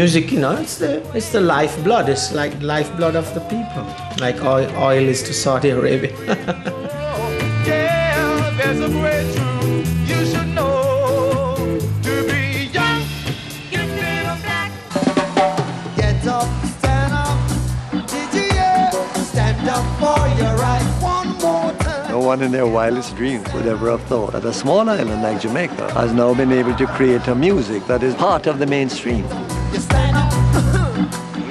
music, you know, it's the it's the lifeblood. It's like lifeblood of the people. Like oil, oil is to Saudi Arabia. Oh, yeah, there's a breakthrough. You should know to be young. Get up, stand up, DGA, stand up for your right one more time. No one in their wildest dreams would ever have thought that a small island like Jamaica has now been able to create a music that is part of the mainstream. You stand up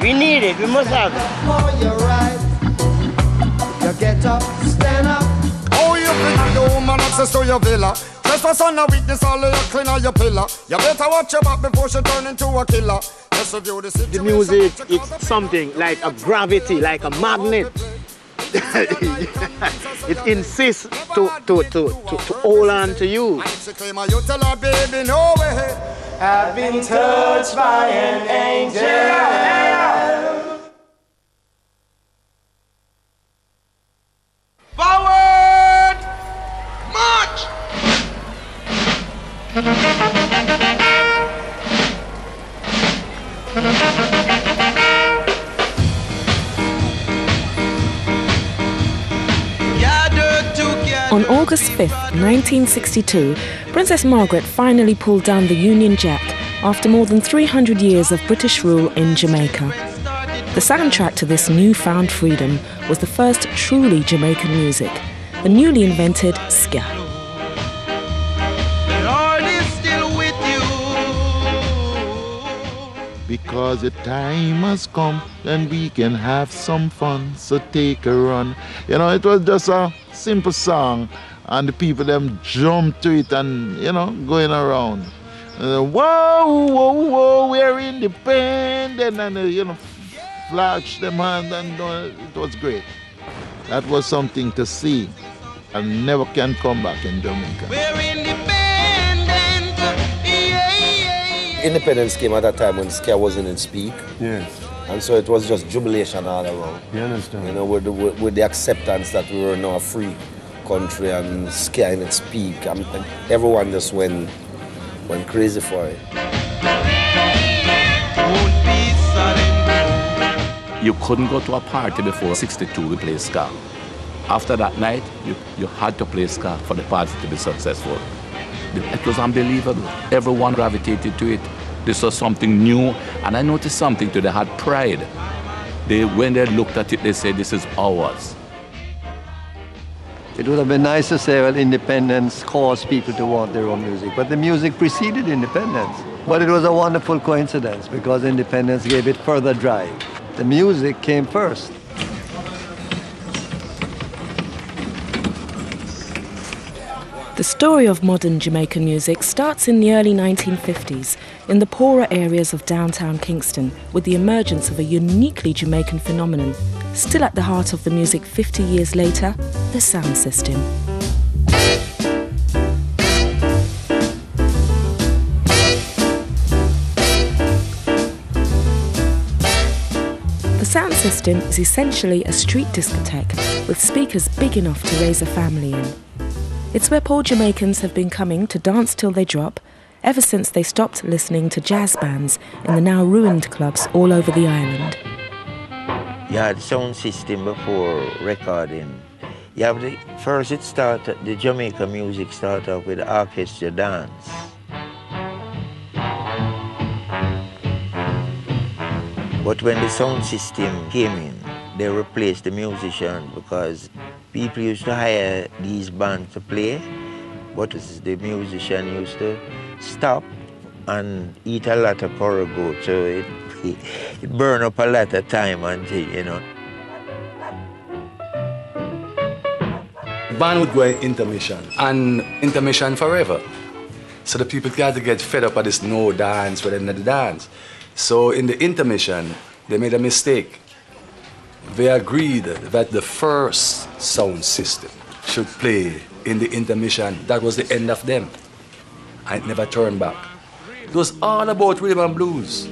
We need it. We must have it. for your right. You get up, stand up. Oh, you think the woman access to your villa? Trespass on a witness, all of your clean on your pillar. You better watch your back before she turn into a killer. Let's review the The music is something like a gravity, like a magnet. it insists to, to, to, to, to hold on to you. I've been touched by an angel. Forward! March! On August 5, 1962, Princess Margaret finally pulled down the Union Jack after more than 300 years of British rule in Jamaica. The soundtrack to this newfound freedom was the first truly Jamaican music, the newly invented ska. Lord is still with you. Because the time has come and we can have some fun. So take a run. You know, it was just a simple song, and the people them jump to it and you know going around. Uh, whoa, whoa, whoa, we're independent, and uh, you know, flash them hand, and uh, it was great. That was something to see, and never can come back in Jamaica. We're independent. Yeah, yeah. Independence came at that time when Ska wasn't in speak. Yes. And so it was just jubilation all around. You understand? You know, with the, with, with the acceptance that we were now a free country and Ska in its speak. And, and everyone just went, went crazy for it. Won't be sudden. You couldn't go to a party before 62 we play ska. After that night, you, you had to play ska for the party to be successful. It was unbelievable. Everyone gravitated to it. This was something new, and I noticed something too. They had pride. They, when they looked at it, they said, "This is ours." It would have been nice to say, well, independence caused people to want their own music, but the music preceded independence. But it was a wonderful coincidence because independence gave it further drive. The music came first. The story of modern Jamaican music starts in the early 1950s in the poorer areas of downtown Kingston with the emergence of a uniquely Jamaican phenomenon, still at the heart of the music 50 years later, the sound system. The sound system is essentially a street discotheque with speakers big enough to raise a family in. It's where poor Jamaicans have been coming to dance till they drop ever since they stopped listening to jazz bands in the now ruined clubs all over the island. You had sound system before recording. You have the first it started the Jamaica music started off with orchestra dance. But when the sound system came in, they replaced the musician because people used to hire these bands to play, but the musician used to stop and eat a lot of curry goat, so it, it, burned up a lot of time until, you know. Band would go in intermission and intermission forever. So the people got to get fed up of this no dance within the dance. So in the intermission, they made a mistake. They agreed that the first sound system should play in the intermission. That was the end of them. I never turned back. It was all about rhythm and blues.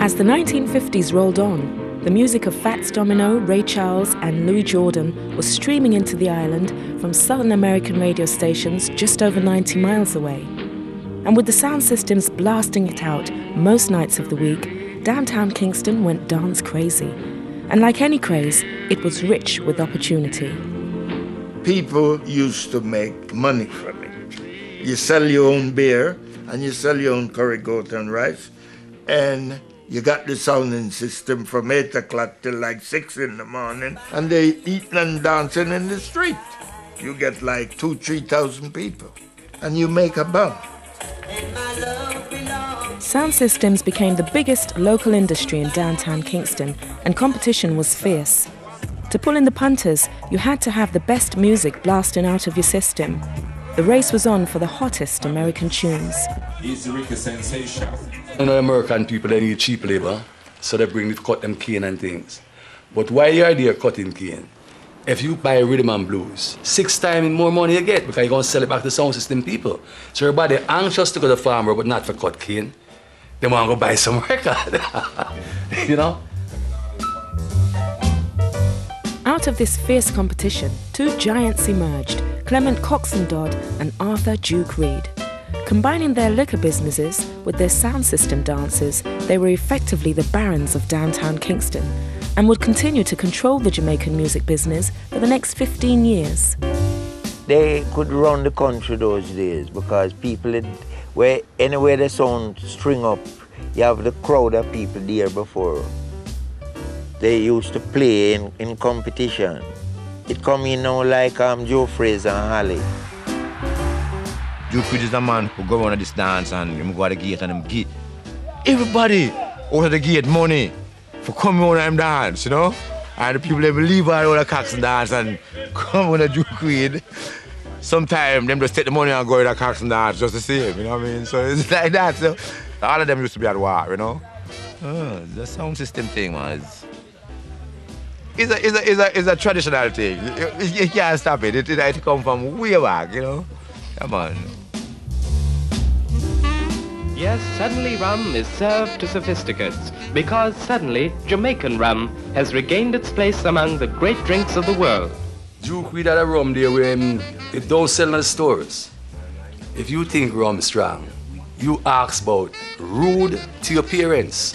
As the 1950s rolled on, the music of Fats Domino, Ray Charles, and Louis Jordan was streaming into the island from southern American radio stations just over 90 miles away. And with the sound systems blasting it out most nights of the week, downtown Kingston went dance crazy. And like any craze, it was rich with opportunity. People used to make money from it. You sell your own beer and you sell your own curry goat and rice, and you got the sounding system from 8 o'clock till like 6 in the morning, and they eating and dancing in the street. You get like two, 3,000 people, and you make a bump. Sound systems became the biggest local industry in downtown Kingston, and competition was fierce. To pull in the punters, you had to have the best music blasting out of your system. The race was on for the hottest American tunes. Easy Ricky sensation. You know, American people, they need cheap labor, so they bring it, cut them cane and things. But why you're there cutting cane? If you buy rhythm and blues, six times more money you get because you're going to sell it back to sound system people. So everybody anxious to go to the farmer, but not for cut cane. They want to go buy some record. you know? Out of this fierce competition, two giants emerged Clement Coxsone Dodd and Arthur Duke Reid. Combining their liquor businesses with their sound system dances, they were effectively the barons of downtown Kingston and would continue to control the Jamaican music business for the next 15 years. They could run the country those days because people, had, where anywhere the sound string up, you have the crowd of people there before. They used to play in, in competition. It come in now like um, Joe Frazier and Holly. Duke Reid is a man who go around this dance and him go to the gate and him get everybody out of the gate money for coming on and dance, you know? And the people they believe all the Coxsone dance and come on the Duke Reid. Sometimes them just take the money and go to the Coxsone dance just the same, you know what I mean? So it's like that. So all of them used to be at war, you know? Oh, the sound system thing, man. It's, a, it's, a, it's, a, it's a traditional thing. You, you can't stop it. It, it, it come from way back, you know? Come on. Yes, suddenly rum is served to sophisticates because suddenly Jamaican rum has regained its place among the great drinks of the world. Duke Reid had a rum there where him, it don't sell in the stores. If you think rum is strong, you ask about rude to your parents.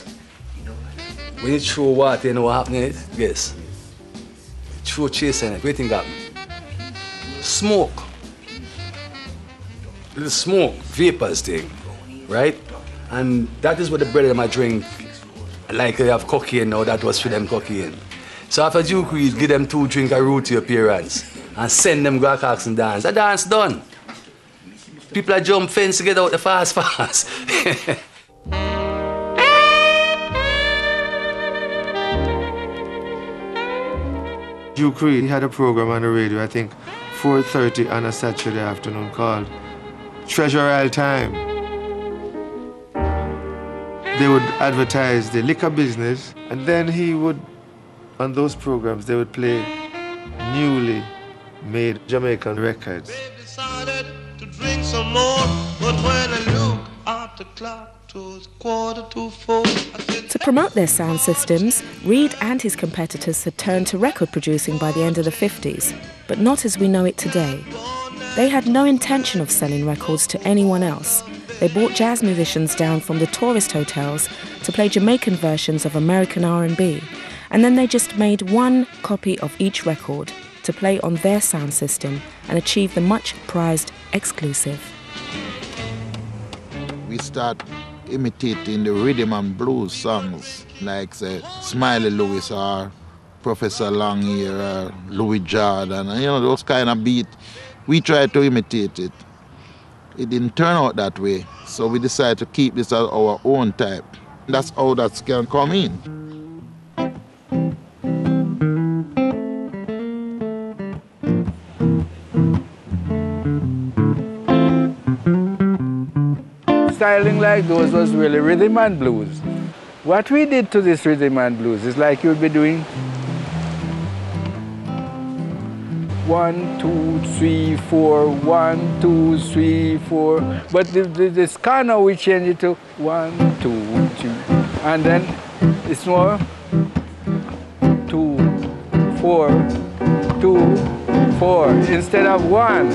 When you throw water, you know what happened? Yes. In it. What you think? Smoke. Little smoke, vapors thing right? And that is what the brother my drink. Like they have cocaine now, that was for them cocaine. So after Reid, give them two drink a root to your parents and send them go Coxsone dance. The dance done. People are jump fence to get out the fast fast. Reid had a program on the radio, I think 4.30 on a Saturday afternoon called Treasure Isle Time they would advertise the liquor business, and then he would, on those programs, they would play newly made Jamaican records. to drink some more, but when I look at the clock, to promote their sound systems, Reid and his competitors had turned to record producing by the end of the 50s, but not as we know it today. They had no intention of selling records to anyone else. They brought jazz musicians down from the tourist hotels to play Jamaican versions of American R&B, and then they just made one copy of each record to play on their sound system and achieve the much prized exclusive. We start imitating the rhythm and blues songs like say Smiley Lewis or Professor Longhair or Louis Jordan, you know those kind of beat. We try to imitate it. It didn't turn out that way, so we decided to keep this as our own type. That's how that can come in. Like those was really rhythm and blues. What we did to this rhythm and blues is like you'd be doing one, two, three, four, one, two, three, four. But the, the, the scanner we change it to one, two, three. And then it's more two, four, two, four, instead of one.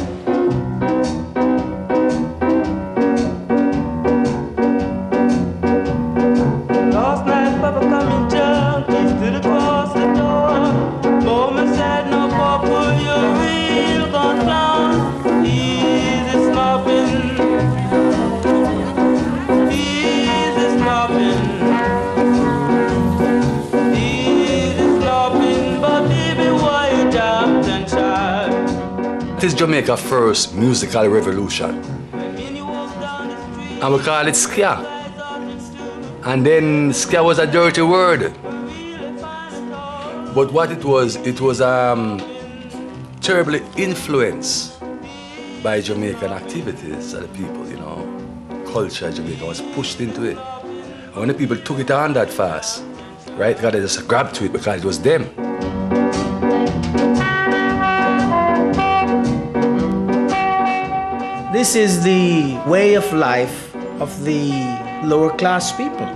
Jamaica's first musical revolution. And we call it ska. And then ska was a dirty word. But what it was, it was um, terribly influenced by Jamaican activities of the people, you know. Culture Jamaica was pushed into it. And when the people took it on that fast, right, they got to just grab to it because it was them. This is the way of life of the lower class people.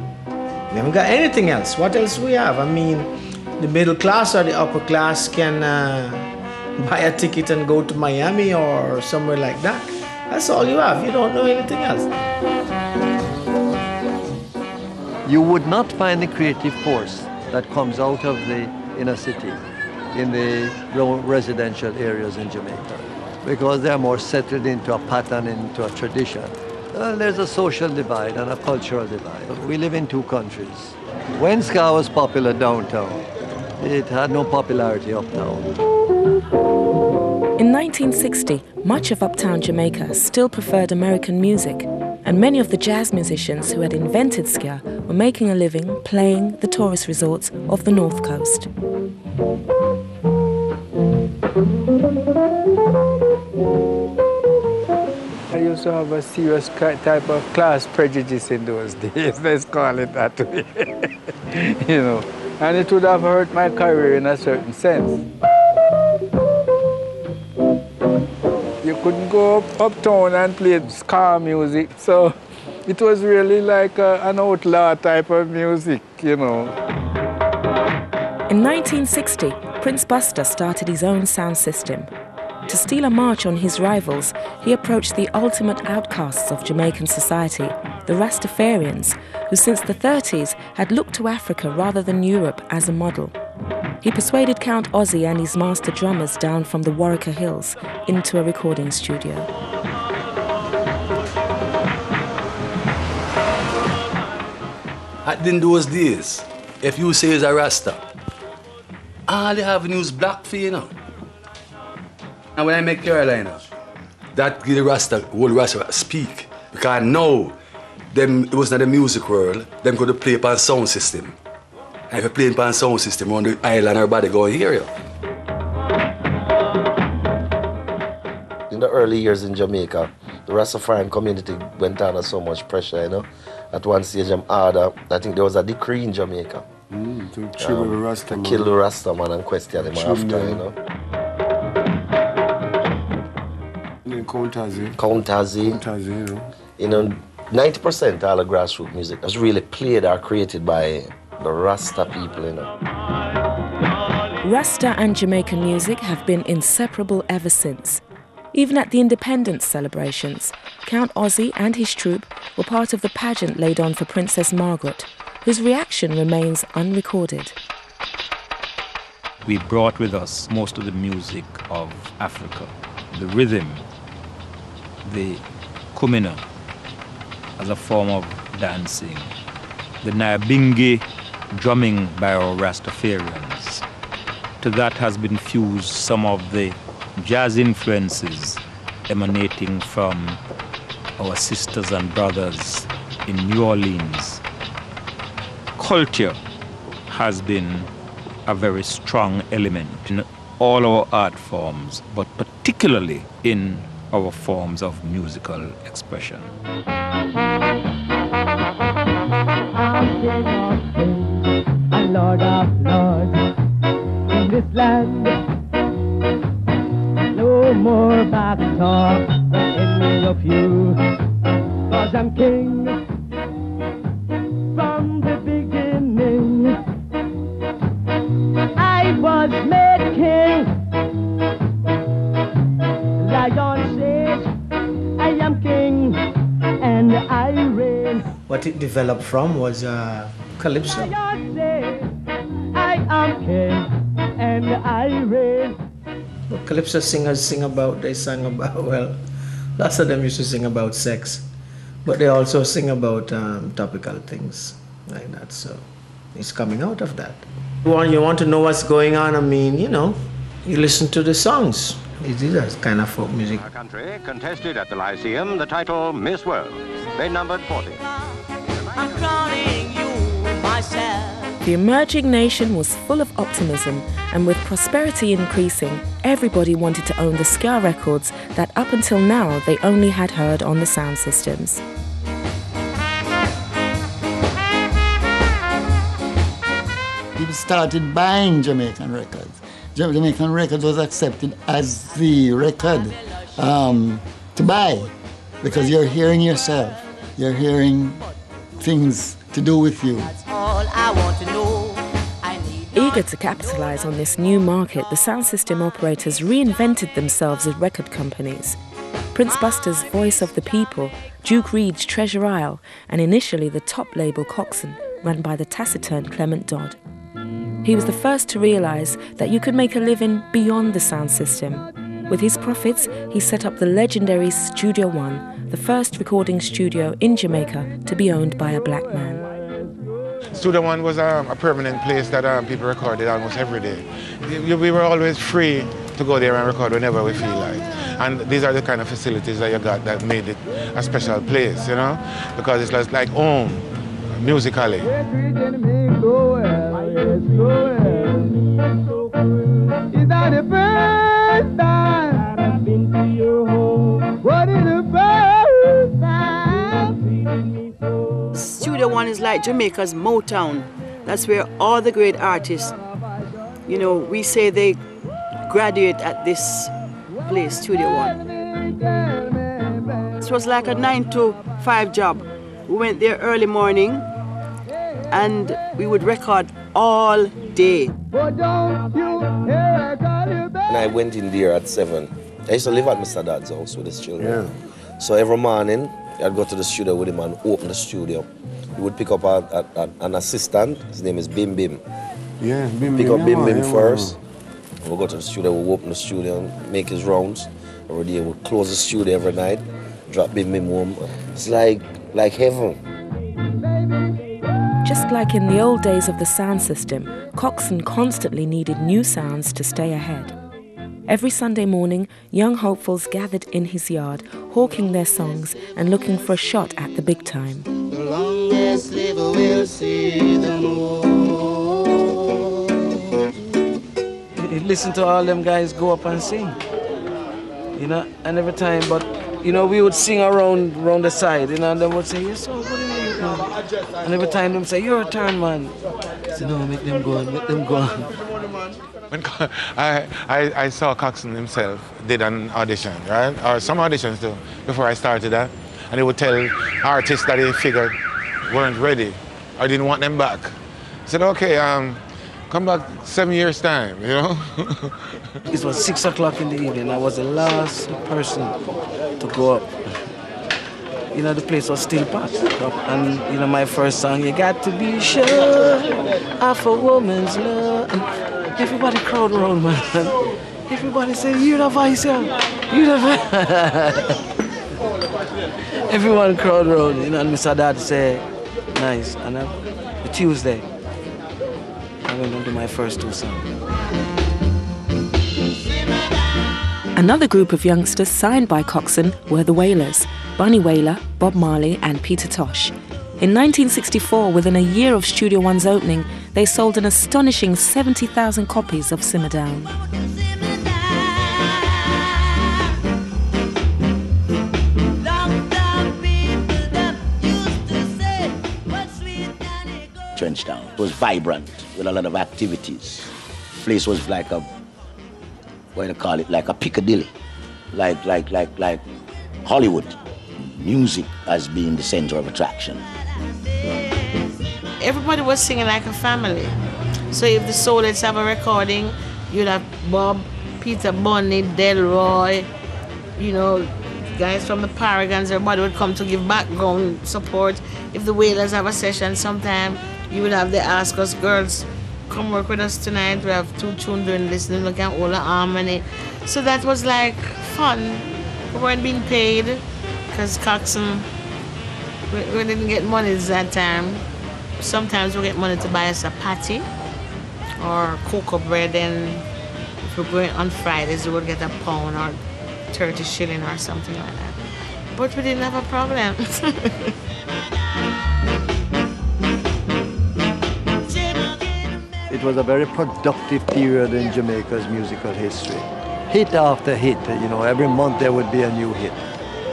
We haven't got anything else. What else we have? I mean, the middle class or the upper class can uh, buy a ticket and go to Miami or somewhere like that. That's all you have. You don't know anything else. You would not find the creative force that comes out of the inner city in the residential areas in Jamaica because they are more settled into a pattern, into a tradition. Well, there's a social divide and a cultural divide. We live in two countries. When ska was popular downtown, it had no popularity uptown. In 1960, much of uptown Jamaica still preferred American music, and many of the jazz musicians who had invented ska were making a living playing the tourist resorts of the North Coast. To have a serious type of class prejudice in those days, let's call it that way. you know, and it would have hurt my career in a certain sense. You couldn't go up, uptown and play ska music, so it was really like a, an outlaw type of music, you know. In 1960, Prince Buster started his own sound system. To steal a march on his rivals, he approached the ultimate outcasts of Jamaican society, the Rastafarians, who since the 30s had looked to Africa rather than Europe as a model. He persuaded Count Ossie and his master drummers down from the Wareika Hills into a recording studio. At in those days, if you say it's a Rasta, all you have is black for you know. And when I make Carolina, that give the Rasta, whole Rasta speak. Because now, them, it was not the music world, them could play upon sound system. And if you play upon sound system on the island, everybody go hear you. In the early years in Jamaica, the Rastafarian community went under so much pressure, you know. At one stage, I'm order, I think there was a decree in Jamaica. Mm, to kill the Rasta To man. kill the Rasta man and question him Kill after, them. you know. And then Count Ossie. Countazi. Count Ossie, you know. You know, 90% of all the grassroots music was really played or created by the Rasta people, you know. Rasta and Jamaican music have been inseparable ever since. Even at the independence celebrations, Count Ossie and his troupe were part of the pageant laid on for Princess Margaret, whose reaction remains unrecorded. we brought with us most of the music of Africa. The rhythm, the kumina as a form of dancing, the Nyabingi drumming by our Rastafarians. To that has been fused some of the jazz influences emanating from our sisters and brothers in New Orleans. Culture has been a very strong element in all our art forms, but particularly in our forms of musical expression. a Lord of Lords in this land. No more back talk of you, cause I'm king developed from was uh, calypso. I am king and I raise. What calypso singers sing about, they sang about, well, lots of them used to sing about sex, but they also sing about um, topical things like that. So it's coming out of that. You want, you want to know what's going on? I mean, you know, you listen to the songs. It is a kind of folk music. Our country contested at the Lyceum the title Miss World. They numbered 40. The emerging nation was full of optimism, and with prosperity increasing, everybody wanted to own the ska records that up until now they only had heard on the sound systems. People started buying Jamaican records. Jamaican records was accepted as the record um, to buy because you're hearing yourself. You're hearing things to do with you. All I want to know. Eager to capitalize on this new market, the sound system operators reinvented themselves as record companies. Prince Buster's Voice of the People, Duke Reid's Treasure Isle, and initially the top label Coxsone, run by the taciturn Clement Dodd. He was the first to realize that you could make a living beyond the sound system. With his profits, he set up the legendary Studio One, the first recording studio in Jamaica to be owned by a black man. Studio One was um, a permanent place that um, people recorded almost every day. We we were always free to go there and record whenever we feel like. And these are the kind of facilities that you got that made it a special place, you know, because it's like home, musically. Is that time? Studio One is like Jamaica's Motown. That's where all the great artists, you know, we say they graduate at this place, Studio One. This was like a nine to five job. We went there early morning and we would record all day. But don't you hear I call you back? And I went in there at seven. I used to live at Mr. Dodd's house with his children. Yeah. So every morning, I'd go to the studio with him and open the studio. He would pick up a, a, a- an assistant. His name is Bim Bim. Yeah, Bim Pick Bim, up yeah, Bim Bim yeah, man. first. We'll go to the studio, we'll open the studio, make his rounds. Every day we'll close the studio every night, drop Bim Bim home. It's like like heaven. Just like in the old days of the sound system, Coxsone constantly needed new sounds to stay ahead. Every Sunday morning, young hopefuls gathered in his yard, hawking their songs and looking for a shot at the big time. The longest liver will see the You listen to all them guys go up and sing. You know, and every time, but you know, we would sing around around the side, you know, and they would say, You're so good in you know. And every time them say, You're a turn man. I say, No, make them go on, make them go on. When I, I, I saw Coxsone himself did an audition, right? Or some auditions too, before I started that. And he would tell artists that they figured weren't ready or didn't want them back. I said, okay, um, come back seven years time, you know? It was six o'clock in the evening. I was the last person to go up. You know, the place was still packed. And, you know, my first song, You Got to Be Sure of a Woman's Love. And everybody crowd around, man. Everybody say, you're the voice, yeah. You the voice. Everyone crowd around, you know, and Mr. Dodd say, Nice. And the Tuesday, I'm going to do my first two songs. Another group of youngsters signed by Coxsone were the Wailers, Bunny Wailer, Bob Marley, and Peter Tosh. In 1964, within a year of Studio One's opening, they sold an astonishing 70,000 copies of Simmer Down. Trenchtown. It was vibrant with a lot of activities. Place was like a what do you call it? Like a Piccadilly. Like like like like Hollywood. Music as being the center of attraction. everybody was singing like a family. So if the Soulettes have a recording, you'd have Bob, Peter Bunny, Delroy, you know, guys from the Paragons, everybody would come to give background support. If the Wailers have a session sometime, you would have the ask us girls, come work with us tonight. We have two doing listening, look at all the harmony. So that was like fun. We weren't being paid because Coxsone, we, we didn't get money at that time. Sometimes we get money to buy us a patty or cocoa bread and if we're going on Fridays we would get a pound or 30 shilling or something like that. But we didn't have a problem. It was a very productive period in Jamaica's musical history. Hit after hit, you know, every month there would be a new hit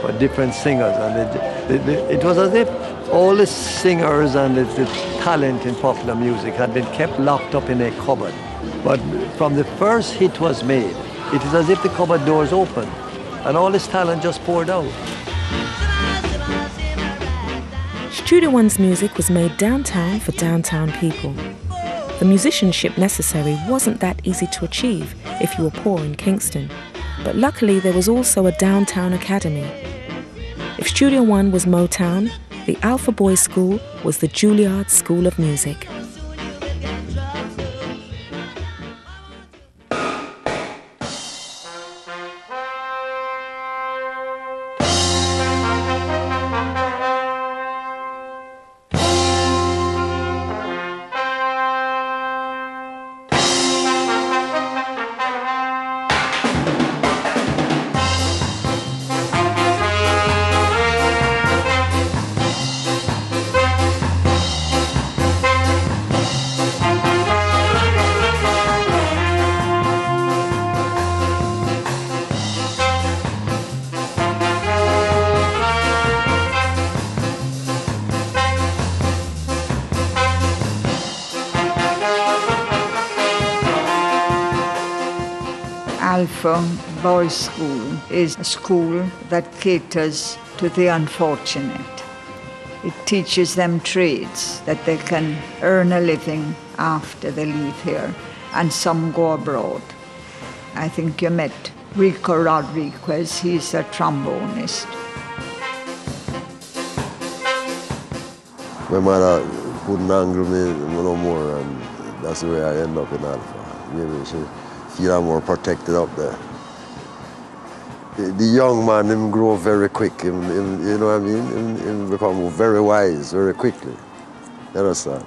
for different singers. And it, it, it was as if all the singers and the, the talent in popular music had been kept locked up in a cupboard. But from the first hit was made, it is as if the cupboard doors opened and all this talent just poured out. Studio One's music was made downtown for downtown people. The musicianship necessary wasn't that easy to achieve if you were poor in Kingston, but luckily there was also a downtown academy. If Studio One was Motown, the Alpha Boys School was the Juilliard School of Music. Alpha Boys School is a school that caters to the unfortunate. It teaches them trades that they can earn a living after they leave here, and some go abroad. I think you met Rico Rodriguez, he's a trombonist. My mother couldn't angle me no more, and that's the way I end up in Alpha. Maybe she feel I'm more protected up there. The, the young man, him grow very quick, him, him, you know what I mean? Him, him become very wise very quickly. You understand?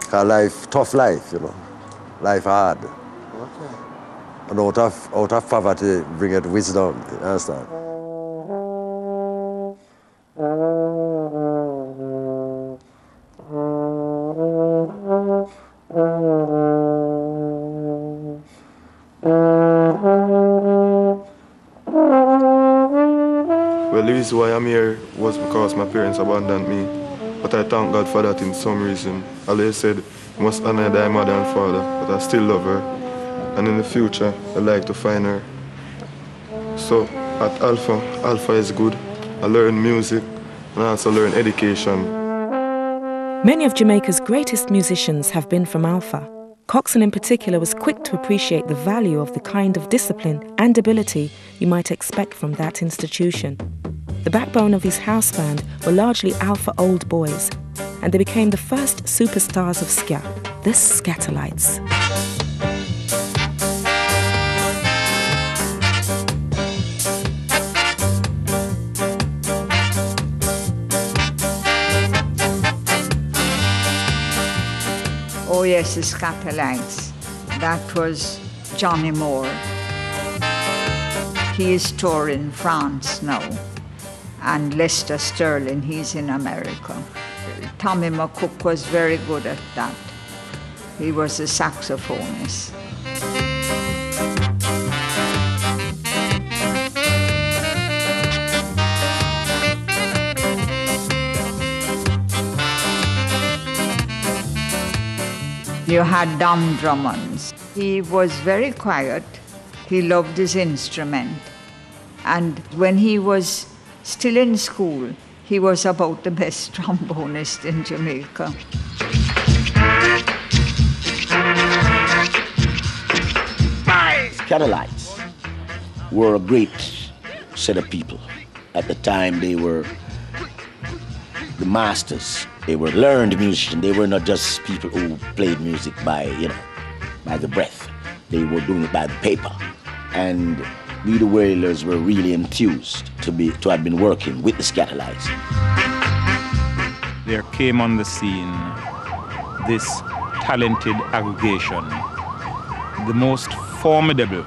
Cause life, tough life, you know. Life hard. Okay. And out of, out of poverty, bring it wisdom, you understand? I'm here was because my parents abandoned me. But I thank God for that in some reason. Allah said, you must honor thy mother and father, but I still love her. And in the future, I'd like to find her. So at Alpha, Alpha is good. I learn music and I also learn education. Many of Jamaica's greatest musicians have been from Alpha. Coxsone, in particular, was quick to appreciate the value of the kind of discipline and ability you might expect from that institution. The backbone of his house band were largely Alpha old boys, and they became the first superstars of ska, the Skatalites. Oh yes, the Skatalites. That was Johnny Moore. He is touring France now. And Lester Sterling, he's in America. Tommy McCook was very good at that. He was a saxophonist. You had Don Drummonds. He was very quiet. He loved his instrument. And when he was still in school, he was about the best trombonist in Jamaica. Skatalites were a great set of people. at the time they were the masters. They were learned musicians. They were not just people who played music by, you know, by the breath. They were doing it by the paper. And we the Wailers were really enthused to be to have been working with the Skatalites. There came on the scene this talented aggregation, the most formidable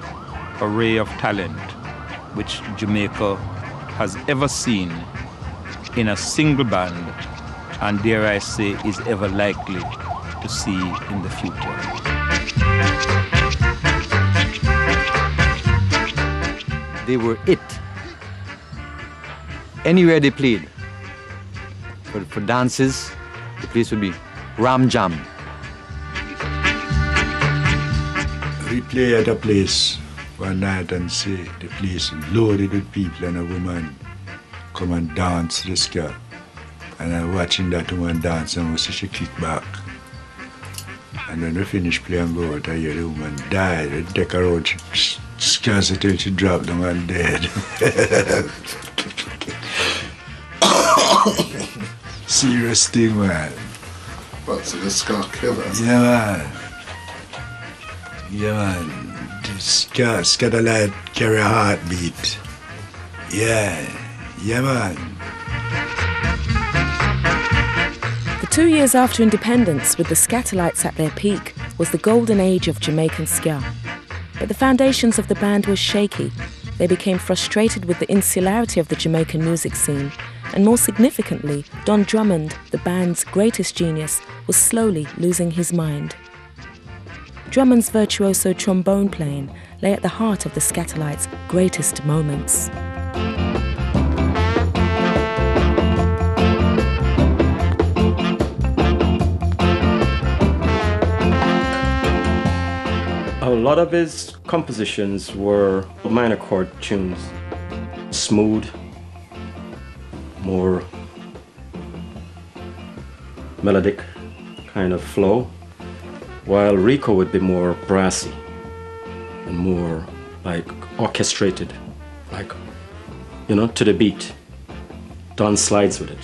array of talent which Jamaica has ever seen in a single band and dare I say is ever likely to see in the future. They were it. Anywhere they played. For, for dances, the place would be Ram Jam. We play at a place one night and say the place loaded with people and a woman come and dance this girl. And I'm watching that woman dance and I see she kick back. And when we finish playing go out, I hear the woman die. They take her out, she scans it till she drop down and dead. Serious thing, man. What's the ska killer? Yeah, man. Yeah, man. The ska, Skatalite carry a heartbeat. Yeah. Yeah, man. The two years after independence, with the Skatalites at their peak, was the golden age of Jamaican ska. But the foundations of the band were shaky. They became frustrated with the insularity of the Jamaican music scene, and more significantly, Don Drummond, the band's greatest genius, was slowly losing his mind. Drummond's virtuoso trombone playing lay at the heart of the Skatalites' greatest moments. A lot of his compositions were minor chord tunes, smooth, more melodic kind of flow, while Rico would be more brassy and more like orchestrated, like, you know, to the beat. Don slides with it.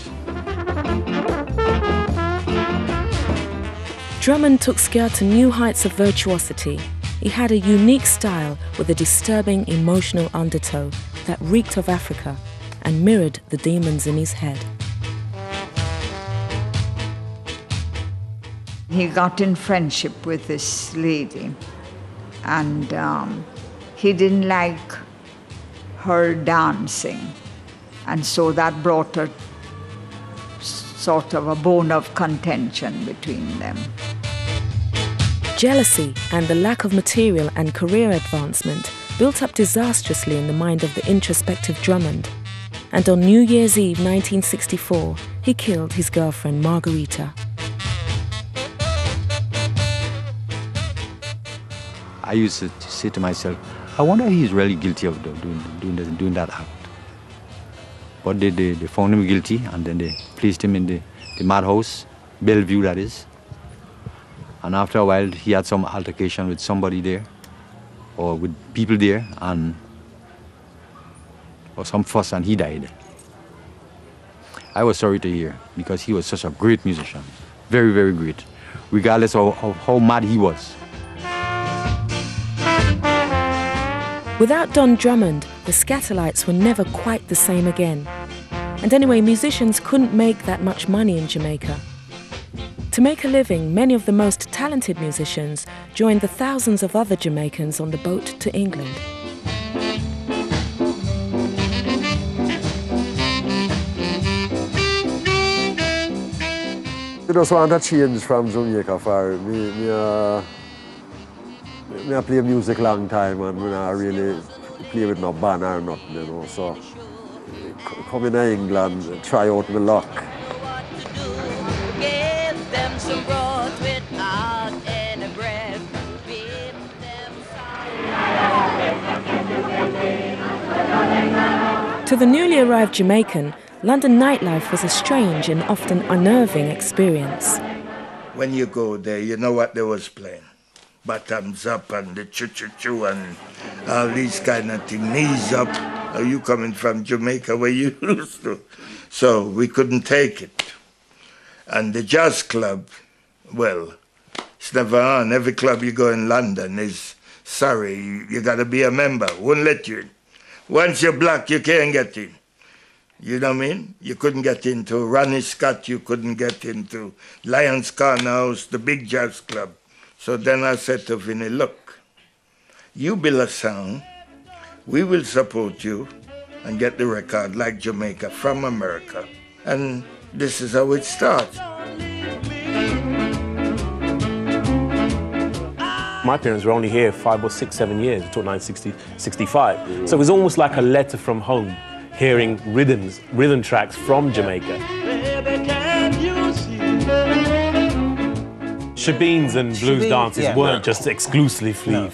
Drummond took ska to new heights of virtuosity. He had a unique style with a disturbing emotional undertow that reeked of Africa and mirrored the demons in his head. He got in friendship with this lady, and um, he didn't like her dancing, and so that brought a sort of a bone of contention between them. Jealousy and the lack of material and career advancement built up disastrously in the mind of the introspective Drummond. And on New Year's Eve 1964, he killed his girlfriend Margarita. I used to say to myself, I wonder if he's really guilty of doing, doing, doing that act. But they, they, they found him guilty and then they placed him in the, the madhouse, Bellevue that is. And after a while, he had some altercation with somebody there, or with people there, and or some fuss, and he died. I was sorry to hear because he was such a great musician, very, very great, regardless of, of how mad he was. Without Don Drummond, the Skatalites were never quite the same again. And anyway, musicians couldn't make that much money in Jamaica. To make a living, many of the most talented musicians joined the thousands of other Jamaicans on the boat to England. I just want to change from Jamaica for me. me uh, me I play music long time and me not really play with no band or nothing, you know. So c- coming to England, try out my luck. To the newly arrived Jamaican, London nightlife was a strange and often unnerving experience. When you go there, you know what they was playing. Bottoms up and the choo choo choo and all these kind of things. Knees up Are you coming from Jamaica where you used to. So we couldn't take it. And the jazz club, well, it's never on. Every club you go in London is sorry, you, you gotta be a member. Won't let you in. Once you're black, you can't get in. You know what I mean? You couldn't get into Ronnie Scott, you couldn't get into Lyons Corner House, the big jazz club. So then I said to Vinny, look, you build a sound, we will support you and get the record like Jamaica from America. And this is how it starts. My parents were only here five or six, seven years until 1965. So it was almost like a letter from home, hearing rhythms, rhythm tracks from Jamaica. Shebeens and blues Shebeen, dances yeah. weren't No. just exclusively for,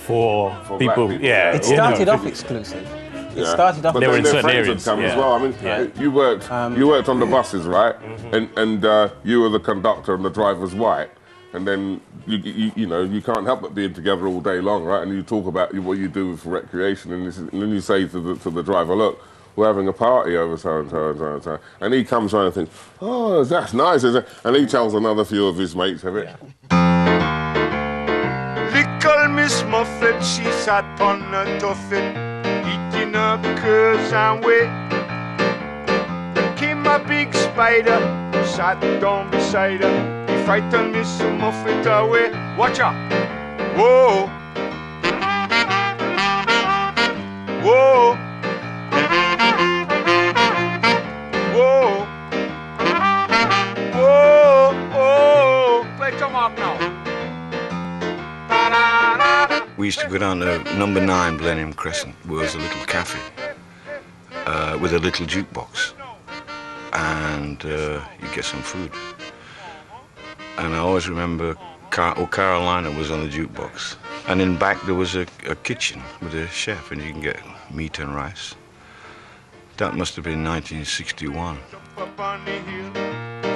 For people. black people. Yeah, It you know, started off exclusive. It Yeah. started off. But They were then in their certain friends areas, Would come yeah. as well. I mean, Yeah. you worked you worked on the buses, right? And and uh, you were the conductor and the driver's white. And then you, you you know you can't help but being together all day long, right? And you talk about what you do for recreation, and, is, and then you say to the to the driver, look. We're having a party over so and so and so and so. And he comes around and thinks, oh, that's nice. isn't it?" And he tells another few of his mates of it. Little Miss Muffet, she sat on a tuffet, eating up curls and. Then came a big spider, sat down beside her. He frightened Miss Muffet away. Watch out! Whoa! Whoa! Whoa! Whoa! Whoa! Play tomahawk now. We used to go down to number nine Blenheim Crescent, where was a little cafe uh, with a little jukebox, and uh, you get some food. And I always remember Car- oh, Carolina was on the jukebox, and in back there was a, a kitchen with a chef, and you can get meat and rice. That must have been 1961. up on the hill,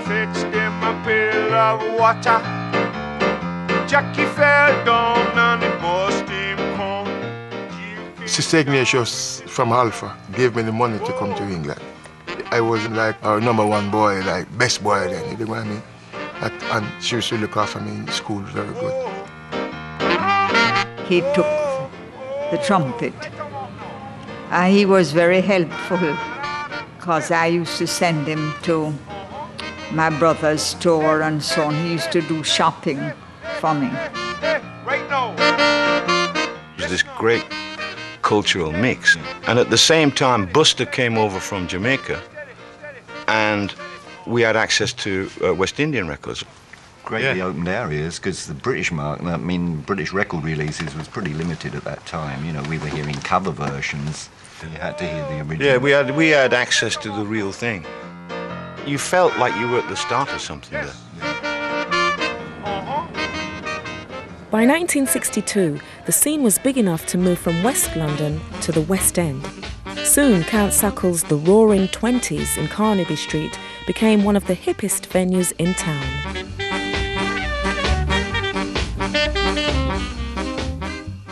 fetched him a pail of water. Jackie fell down and it bust him come. Sister Ignatius from Alpha gave me the money to come to England. I was like our number one boy, like best boy then, you know what I mean? At- And she used to look after me in school very good. he took the trumpet. And he was very helpful because I used to send him to my brother's store and so on. He used to do shopping for me. Right now. It was this great cultural mix. And at the same time, Buster came over from Jamaica, and we had access to uh, West Indian records. greatly opened areas because the British market, I mean, British record releases was pretty limited at that time. You know, we were hearing cover versions. You had to hear the original. Yeah, we had we had access to the real thing. You felt like you were at the start of something there. By 1962, the scene was big enough to move from West London to the West End. Soon, Count Suckle's The Roaring Twenties in Carnaby Street became one of the hippest venues in town.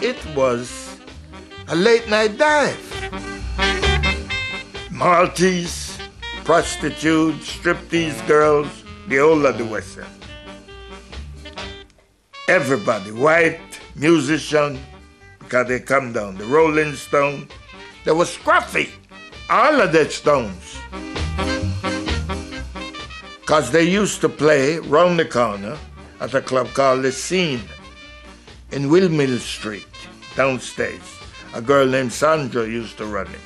It was a late night dive. Maltese, prostitutes, striptease girls, the whole of the West End. Everybody, white, musician, because they come down. The Rolling Stone, there was Scruffy, all of the Stones. Because they used to play round the corner at a club called The Scene in Windmill Street, downstairs. A girl named Sandra used to run it.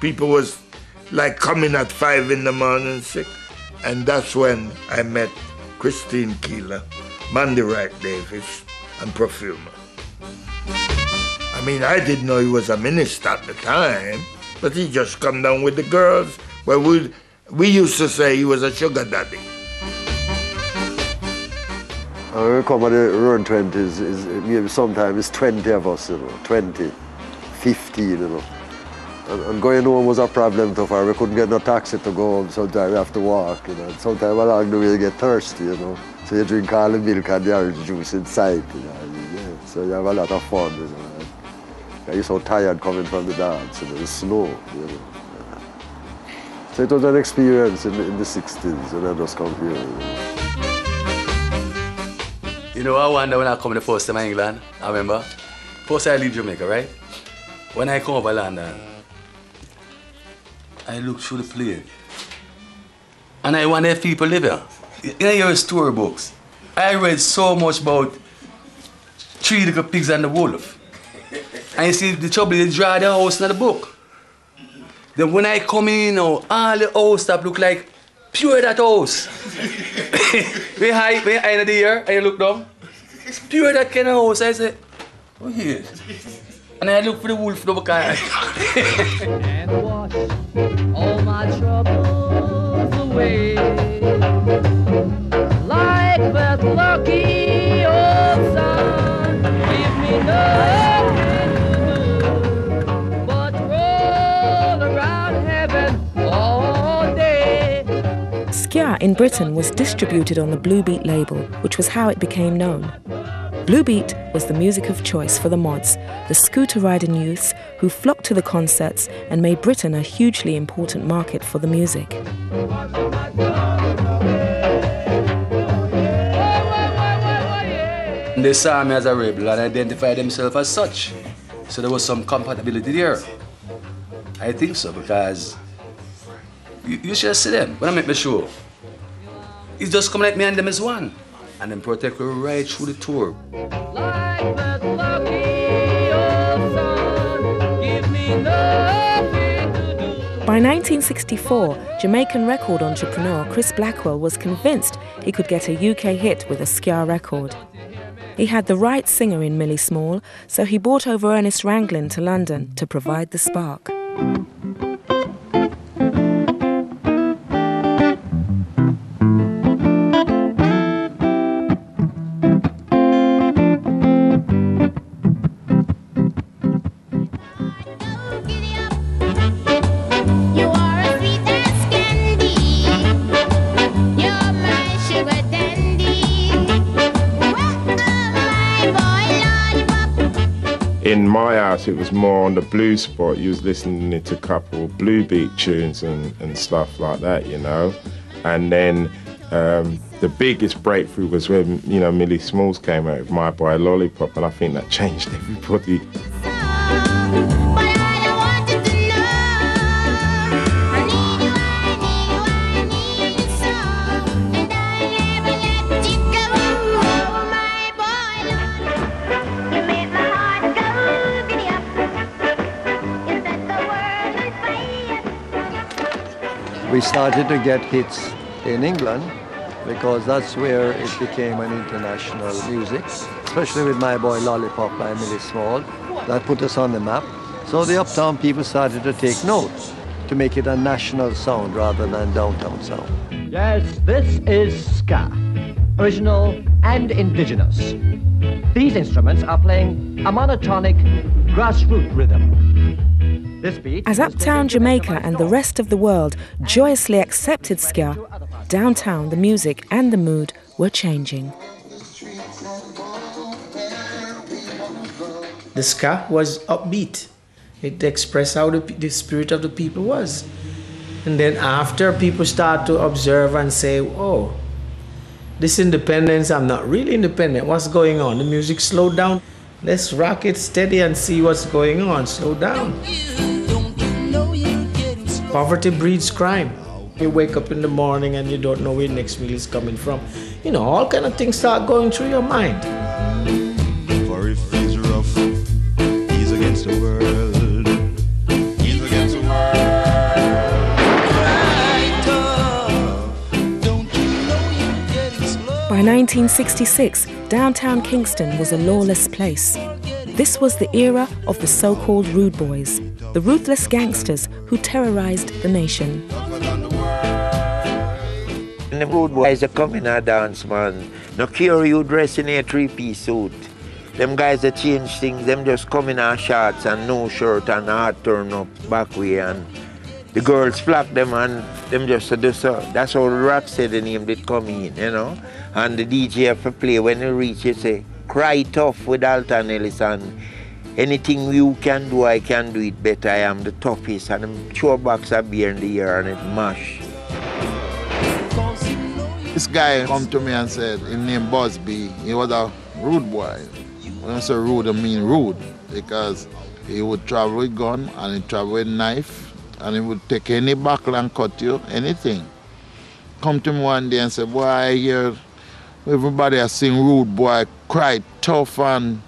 People was like coming at five in the morning sick. And that's when I met Christine Keeler, Mandy Rice-Davies, and Profumo. I mean, I didn't know he was a minister at the time, but he just come down with the girls. Well, we, we used to say he was a sugar daddy. I the around 20s, is, maybe sometimes it's 20 of us, you know, 20, 15, you know. And, and going home was a problem to far. We couldn't get no taxi to go home, sometimes we have to walk, you know. And sometimes along the way you get thirsty, you know. So you drink all the milk and the orange juice inside, you know. So you have a lot of fun, you know. And you're so tired coming from the dance, and it's slow, you know. So it was an experience in the, in the 60s when I just come here. You know. I wonder when I come the first time in England, I remember. First I leave Jamaica, right? When I come over London, I look through the plane. And I wonder if people live here. Know your storybooks. I read so much about Three Little Pigs and the Wolf. And you see, the trouble is draw the house in the book. Then when I come in, you know, all the house that look like pure that house. when I, when I in the year, and you look down, it's pure that kind of house. I say, oh here. And I look for the wolf no because and wash all my troubles away. In Britain was distributed on the Blue Beat label, which was how it became known. Blue Beat was the music of choice for the mods, the scooter riding youths who flocked to the concerts and made Britain a hugely important market for the music. they saw me as a rebel and identified themselves as such. So there was some compatibility there. I think so because you, you should see them when I make my show. It's just come like me and them as one. And then protect me right through the tour. Like that lucky old sun, give me nothing to do. By 1964, Jamaican record entrepreneur Chris Blackwell was convinced he could get a UK hit with a ska record. He had the right singer in Millie Small, so he brought over Ernest Ranglin to London to provide the spark. House, it was more on the blues spot. You was listening to a couple of blue beat tunes and, and stuff like that, you know. And then um, the biggest breakthrough was when, you know, Millie Smalls came out with My Boy Lollipop, and I think that changed everybody. We started to get hits in England because that's where it became an international music, especially with My Boy Lollipop by Millie Small. That put us on the map. So the uptown people started to take note to make it a national sound rather than downtown sound. Yes, this is ska, original and indigenous. These instruments are playing a monotonic grassroots rhythm. This beat As uptown Jamaica and the rest of the world joyously accepted ska, downtown the music and the mood were changing. The ska was upbeat. It expressed how the, the spirit of the people was. And then after people start to observe and say, oh, this independence, I'm not really independent. What's going on? The music slowed down. Let's rock it steady and see what's going on. Slow down. Poverty breeds crime. You wake up in the morning and you don't know where next meal is coming from. You know, all kind of things start going through your mind. For if he's rough, he's against the world. He's against the world. Right tough. Don't you know you're getting slow? By 1966, downtown Kingston was a lawless place. This was the era of the so called rude boys, the ruthless gangsters who terrorized the nation. And the road boys are coming a dance, man. No care you dress in a three-piece suit. Them guys that change things, them just come in our shorts and no shirt and hard turn up back way and the girls flock them and them just do so. Uh, that's how the rap said the name did come in, you know. And the DJ have to play when they reach, you say, cry tough with Alton Ellis and anything you can do, I can do it better. I am the toughest and I'm a box of beer in the air and it mash. This guy come to me and said, his name Busby, he was a rude boy. When I say rude, I mean rude because he would travel with gun and he travel with knife and he would take any buckle and cut you, anything. Come to me one day and say, boy, I hear everybody I sing rude boy, cry tough and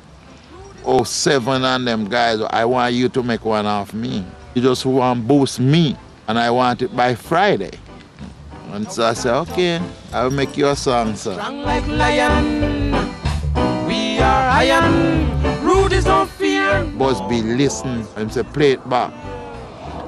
oh seven and them guys, I want you to make one of me. You just want boost me and I want it by Friday. And so I said, okay, I'll make you a song, sir. Strong like lion, we are iron. Rude is no fear. Busby listen and say, play it back.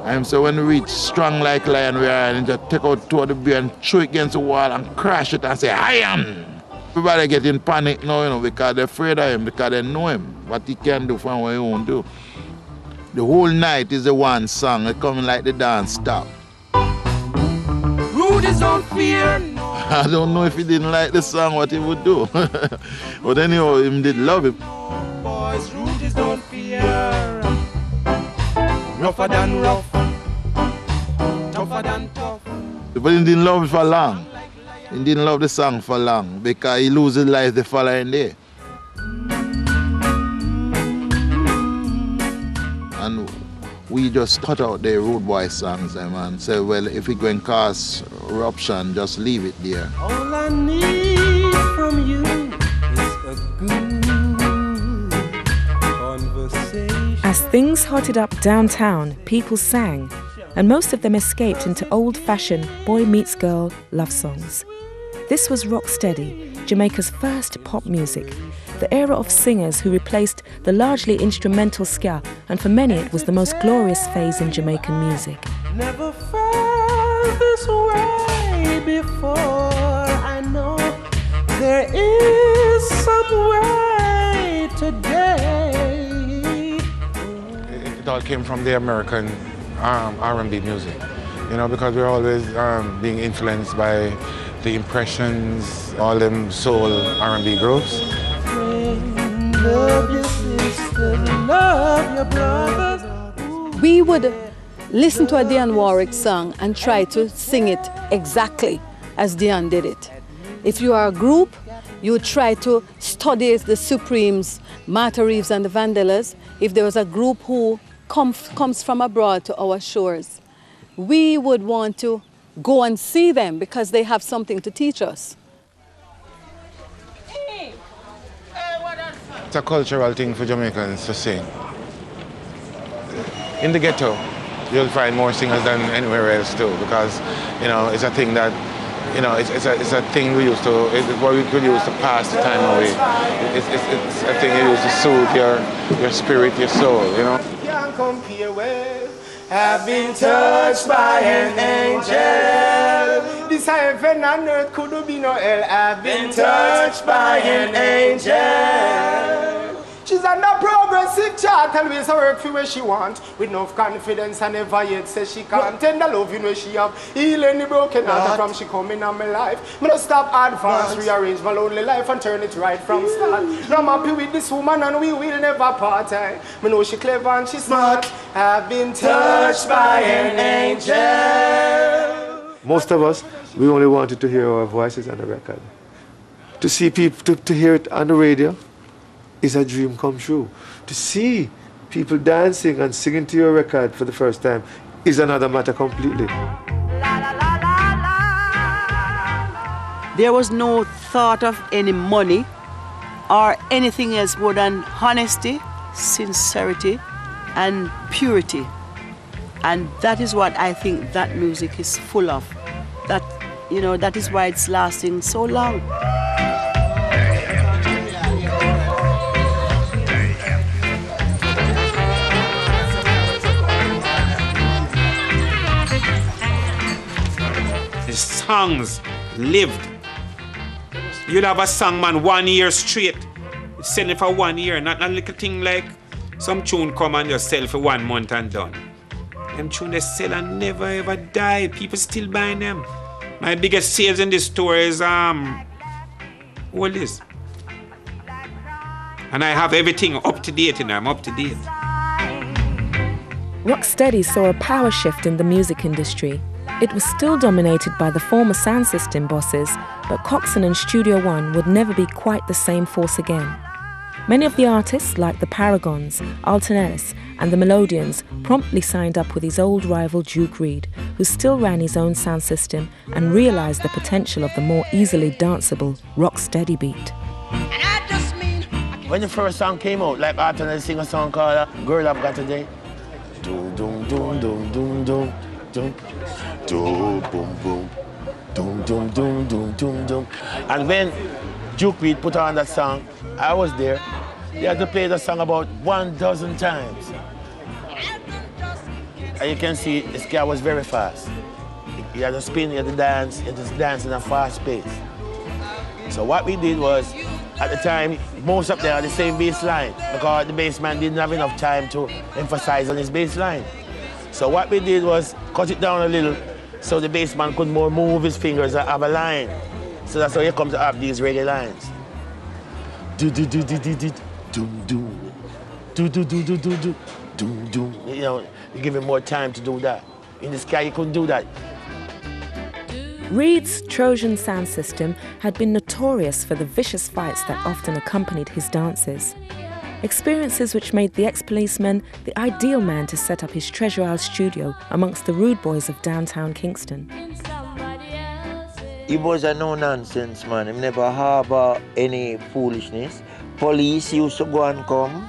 And so when we reach strong like lion, we are and just take out two of the beer and throw it against the wall and crash it and say, I am. Everybody get in panic now, you know, because they're afraid of him, because they know him, what he can do from what he won't do. The whole night is the one song, it coming like the dance stop. Rude is no fear. I don't know if he didn't like the song, what he would do. but anyhow, him did love it. Boys, rude is no fear. Rougher than rough, tougher than tough. But he didn't love it for long. He didn't love the song for long because he lose his life the following day. And we just cut out the rude boy songs eh, them and say, well, if it going cause eruption, just leave it there. All I need from you is a good conversation. As things hotted up downtown, people sang, and most of them escaped into old fashioned boy meets girl love songs. This was Rocksteady, Jamaica's first pop music, the era of singers who replaced the largely instrumental ska, and for many it was the most glorious phase in Jamaican music. Never felt this way before. I know there is some way today. it all came from the American um, R&B music, you know, because we're always um, being influenced by the impressions, all them soul R&B groups. We would listen to a Dionne Warwick song and try to sing it exactly as Dionne did it. If you are a group, you try to study the Supremes, Martha Reeves and the Vandellas. If there was a group who come, comes from abroad to our shores, we would want to go and see them because they have something to teach us. It's a cultural thing for Jamaicans to sing. In the ghetto, you'll find more singers than anywhere else too, because you know it's a thing that you know it's, it's, a, it's a thing we used to it's what we could use to pass the time away. It's, it's, it's a thing you use to soothe your your spirit, your soul. You know. Can't compare with. Have been touched by an angel. This heaven and earth could be no hell. I've been touched by an angel. She's on the progressive chart, always her work for where she want. With enough confidence and never yet says she can't. Tender love, you know she have. Healing the broken heart from she coming on my life. Me no stop advance, rearrange my lonely life and turn it right from start. Now I'm happy with this woman and we will never part. eh. Me know she clever and she smart. I've been touched by an angel. Most of us, we only wanted to hear our voices on the record. To see people, to, to hear it on the radio is a dream come true. To see people dancing and singing to your record for the first time is another matter completely. There was no thought of any money or anything else more than honesty, sincerity, and purity. And that is what I think that music is full of. That, you know, that is why it's lasting so long. Songs lived. You'll have a song, man, one year straight. Selling for one year, not a little thing like some tune come and just sell for one month and done. Them tune they sell and never ever die. People still buying them. My biggest sales in this store is um what is? And I have everything up to date, and I'm up to date. Rocksteady saw a power shift in the music industry. It was still dominated by the former sound system bosses, but Coxsone and Studio One would never be quite the same force again. Many of the artists, like the Paragons, Alton Ellis, and the Melodians, promptly signed up with his old rival Duke Reid, who still ran his own sound system and realized the potential of the more easily danceable Rocksteady beat. When the first song came out, like Alton Ellis sing a song called uh, Girl I've Got a Date. Doom, doom, doom, doom, doom, doom, doom, doom, boom, boom, doom, doom, doom, doom, doom, doom. And when Duke Reid put on that song, I was there. They had to play the song about one dozen times. And you can see this guy was very fast. He had to spin, he had to dance, he had to dance in a fast pace. So what we did was, at the time, most of them had the same bass line because the bass man didn't have enough time to emphasize on his bass line. So what we did was cut it down a little so the bass man could more move his fingers and have a line. So that's how you come to have these reggae lines. Do do do do do do doom doom. Do do do do do do doom. You know, you give him more time to do that. In the ska you couldn't do that. Reid's Trojan sound system had been notorious for the vicious fights that often accompanied his dances. Experiences which made the ex policeman the ideal man to set up his Treasure Isle studio amongst the rude boys of downtown Kingston. He was a no nonsense man. He never harbor any foolishness. Police used to go and come.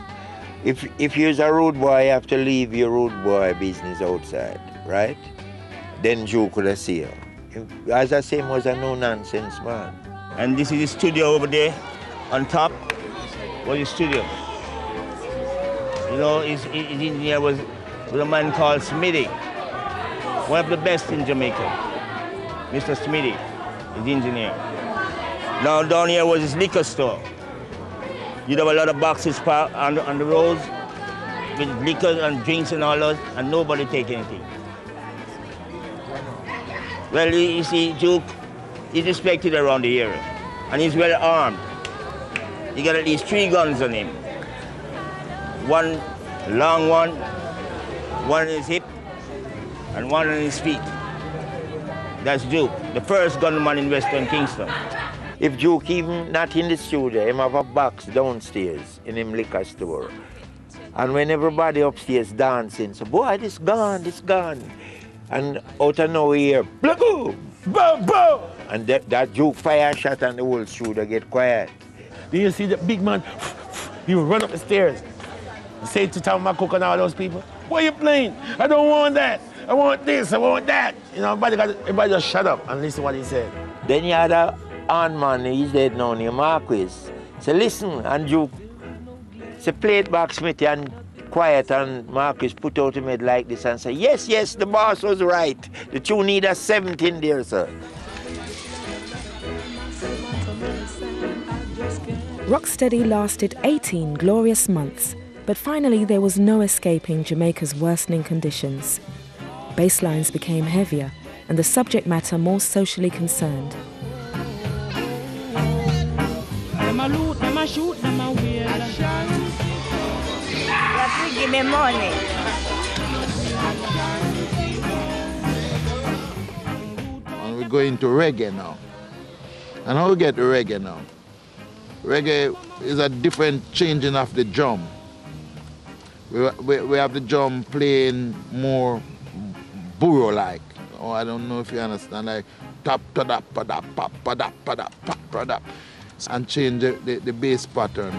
If if you're a rude boy, you have to leave your rude boy business outside, right? Then Joe could have see you. As I say, he was a no nonsense man. And this is the studio over there on top. Was the studio. Know, his, engineer was, was a man called Smitty. One of the best in Jamaica. Mr. Smitty, his engineer. Now down here was his liquor store. You'd have a lot of boxes on the, on the roads with liquor and drinks and all that, and nobody take anything. Well, you, you see, Duke, he's respected around the area, and he's well armed. He got at least three guns on him. One long one, one on his hip, and one on his feet. That's Duke, the first gunman in Western Kingston. If Duke even not in the studio, him have a box downstairs in him liquor store. And when everybody upstairs dancing, so boy, this gone, this gone. And out of nowhere, blago, boom, boom. And that, that Duke fire shot and the whole studio get quiet. Then you see the big man, he will run up the stairs. Say to Tom McCook and all those people, what are you playing? I don't want that. I want this, I want that. You know, everybody, got, everybody just shut up and listen what he said. Then you had a on man, he's dead now, named Marquis. So listen, and Duke, say play it back, Smithy, and quiet, and Marquis put out him head like this and say, yes, yes, the boss was right. The two need a 17 there, sir. Rocksteady lasted 18 glorious months, but finally there was no escaping Jamaica's worsening conditions. Bass lines became heavier and the subject matter more socially concerned. Them a loot, them a shoot, them a wear and we give me money. And we go into reggae now. And how we get to reggae now? Reggae is a different changing of the drum. We, we, we have the drum playing more burru-like. Oh, I don't know if you understand, like tap ta da pa da pa pa da pa da pa pa da, and change the, the, the bass pattern.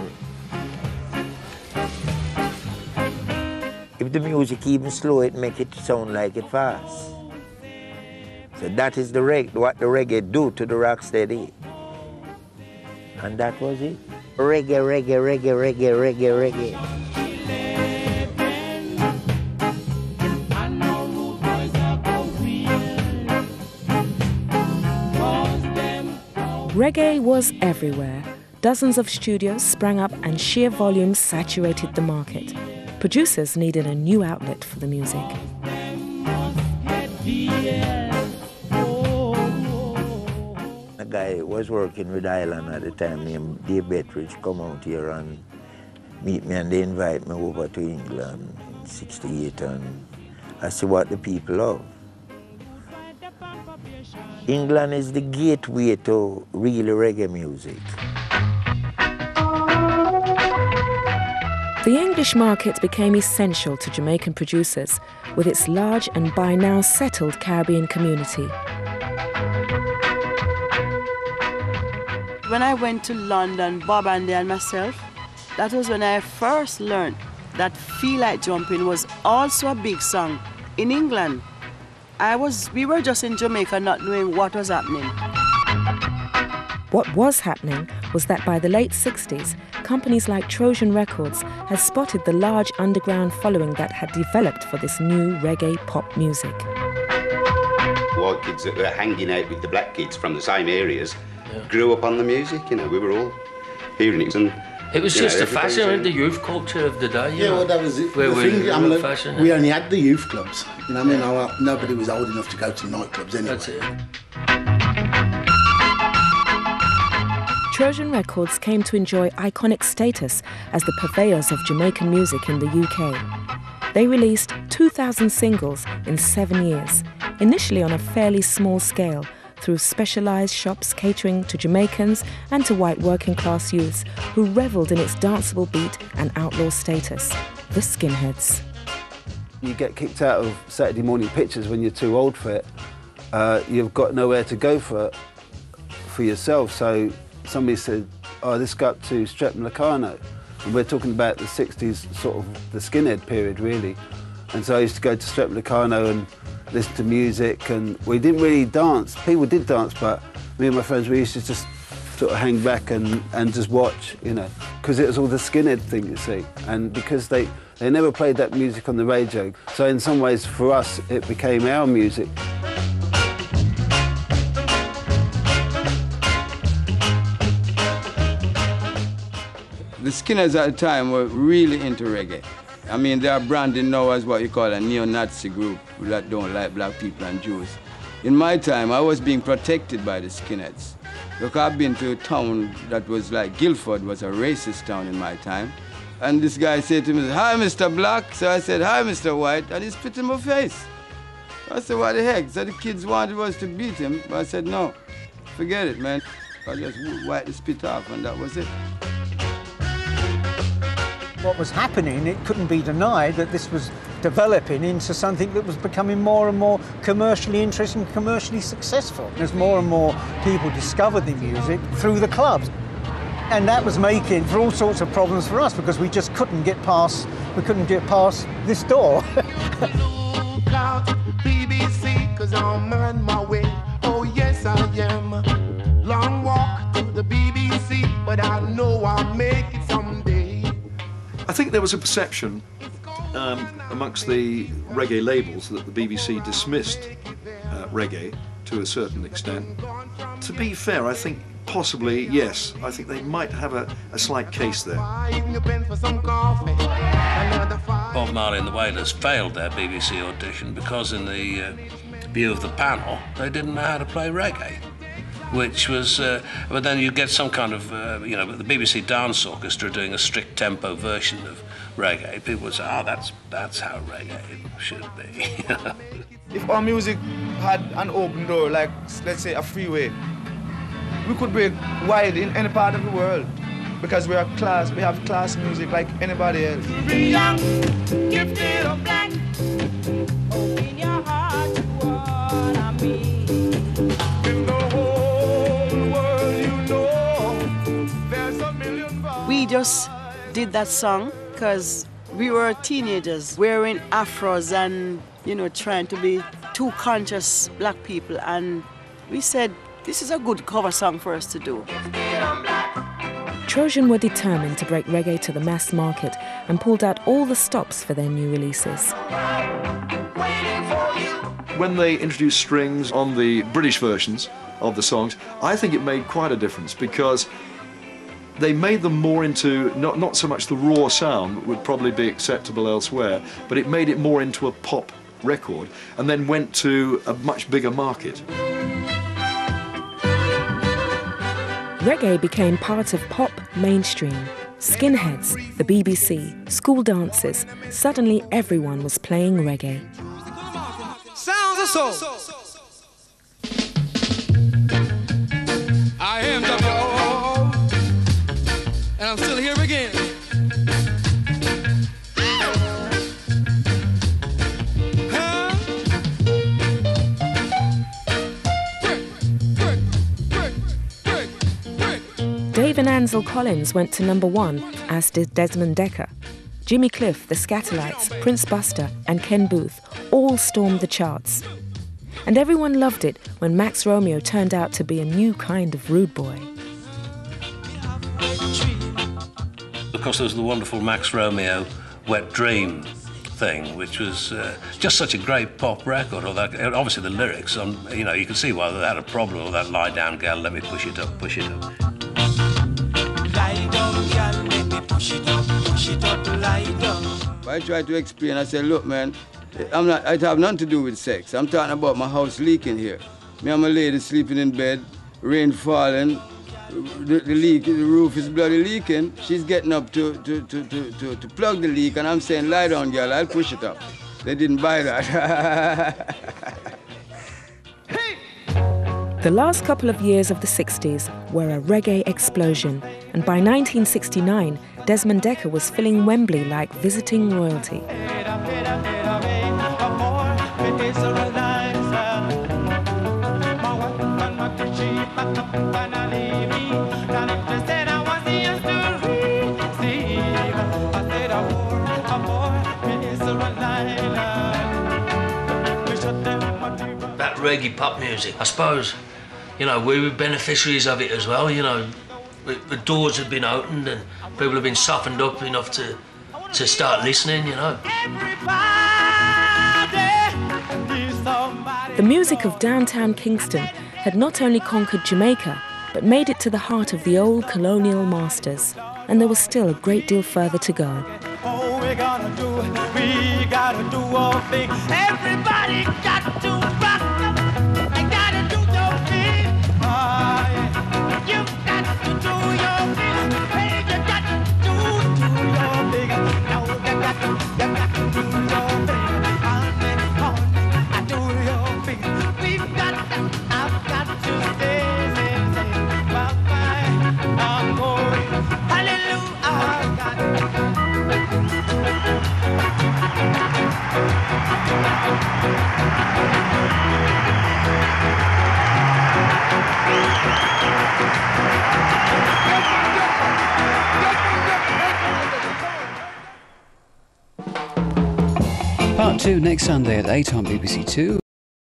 If the music even slow, it make it sound like it fast. So that is the reg- what the reggae do to the rocksteady. And that was it. Reggae, reggae, reggae, reggae, reggae, reggae. Reggae was everywhere. Dozens of studios sprang up and sheer volume saturated the market. Producers needed a new outlet for the music. A guy was working with Island at the time named Dave Betteridge come out here and meet me and they invite me over to England in 68 and I see what the people love. England is the gateway to real reggae music. The English market became essential to Jamaican producers with its large and by now settled Caribbean community. When I went to London, Bob Andy and myself, that was when I first learned that Feel Like Jumping was also a big song in England. I was, we were just in Jamaica not knowing what was happening. What was happening was that by the late 60s, companies like Trojan Records had spotted the large underground following that had developed for this new reggae pop music. White kids that were hanging out with the black kids from the same areas grew up on the music, you know, we were all hearing it and It was you know, just the fashion, saying- the youth culture of the day. you Yeah, know, well, that was it. Where The we, thing, we I mean, fashion. we only had the youth clubs. You know what I mean? I, nobody was old enough to go to nightclubs anyway. That's it. Trojan Records came to enjoy iconic status as the purveyors of Jamaican music in the UK. They released 2,000 singles in seven years, initially on a fairly small scale through specialised shops catering to Jamaicans and to white working class youths who revelled in its danceable beat and outlaw status, the skinheads. You get kicked out of Saturday morning pictures when you're too old for it. Uh, you've got nowhere to go for for yourself. So somebody said, "Oh, let's go up to Streatham Locarno," and we're talking about the '60s, sort of the skinhead period, really. And so I used to go to Streatham Locarno and listen to music, and we didn't really dance. People did dance, but me and my friends we used to just sort of hang back and, and just watch, you know, because it was all the skinhead thing, you see, and because they they never played that music on the radio. So in some ways, for us, it became our music. The Skinners at the time were really into reggae. I mean, they are branded now as what you call a neo-Nazi group that don't like black people and Jews. In my time, I was being protected by the Skinheads. Look, I've been to a town that was like Guildford was a racist town in my time. And this guy said to me, hi, Mr. Black. So I said, hi, Mr. White. And he spit in my face. I said, what the heck? So the kids wanted us to beat him. But I said, no, forget it, man. I just wiped the spit off and that was it. what was happening, it couldn't be denied that this was developing into something that was becoming more and more commercially interesting, commercially successful. As more and more people discovered the music through the clubs. And that was making for all sorts of problems for us because we just couldn't get past we couldn't get past this door. BBC, I'm on my way. Oh, yes, I am. Long walk to the BBC, but I know I'll make it someday. I think there was a perception um, amongst the reggae labels that the BBC dismissed uh, reggae to a certain extent. To be fair, I think possibly, yes, I think they might have a, a slight case there. Even your pen for some coffee. Another five. Bob Marley and the Wailers failed their BBC audition because, in the uh, view of the panel, they didn't know how to play reggae. Which was, uh, but then you get some kind of, uh, you know, the BBC Dance Orchestra doing a strict tempo version of reggae. People would say, "Oh, that's that's how reggae should be." If our music had an open door, like let's say a freeway, we could break wide in any part of the world because we are class. We have class music like anybody else. Be young, gifted or black. Open your heart to what I mean. In the whole world, you know, there's a million We just did that song because we were teenagers wearing afros and, you know, trying to be two conscious black people. And we said, this is a good cover song for us to do. Trojan were determined to break reggae to the mass market and pulled out all the stops for their new releases. When they introduced strings on the British versions of the songs, I think it made quite a difference because they made them more into not, not so much the raw sound that would probably be acceptable elsewhere, but it made it more into a pop record and then went to a much bigger market. Reggae became part of pop mainstream. Skinheads, the BBC, school dances, suddenly everyone was playing reggae. Sounds of soul. I am W-O-O-O, and I'm still here again. And Ansel Collins went to number one, as did Desmond Dekker. Jimmy Cliff, the Skatalites, Prince Buster, and Ken Boothe all stormed the charts. And everyone loved it when Max Romeo turned out to be a new kind of rude boy. Of course, there was the wonderful Max Romeo Wet Dream thing, which was uh, just such a great pop record. Or that, obviously, the lyrics, on, you know, you can see why they had a problem with that lie down, girl, let me push it up, push it up. Girl, let me push it up, push it up, down. I tried to explain, I said, look, man, I'm not, it have nothing to do with sex. I'm talking about my house leaking here. Me and my lady sleeping in bed, rain falling, the, the leak, the roof is bloody leaking. She's getting up to, to, to, to, to, to plug the leak, and I'm saying, lie down, girl, I'll push it up. They didn't buy that. The last couple of years of the 60s were a reggae explosion, and by 1969, Desmond Dekker was filling Wembley like visiting royalty. that reggae pop music. I suppose, you know, we were beneficiaries of it as well. You know, the, the doors had been opened and people have been softened up enough to to start listening. You know. The music of downtown Kingston had not only conquered Jamaica, but made it to the heart of the old colonial masters, and there was still a great deal further to go. Oh, we gonna do, we gotta do our thing. Everybody got to rock. Part 2 next Sunday at 8 on BBC Two